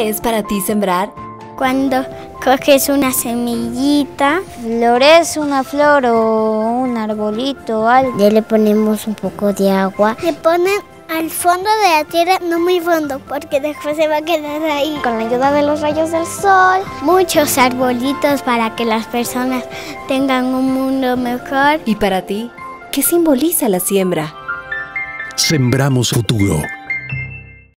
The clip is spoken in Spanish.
¿Qué es para ti sembrar? Cuando coges una semillita, florece una flor o un arbolito o algo. Ya le ponemos un poco de agua. Le ponen al fondo de la tierra, no muy fondo, porque después se va a quedar ahí. Con la ayuda de los rayos del sol. Muchos arbolitos para que las personas tengan un mundo mejor. ¿Y para ti? ¿Qué simboliza la siembra? Sembramos futuro.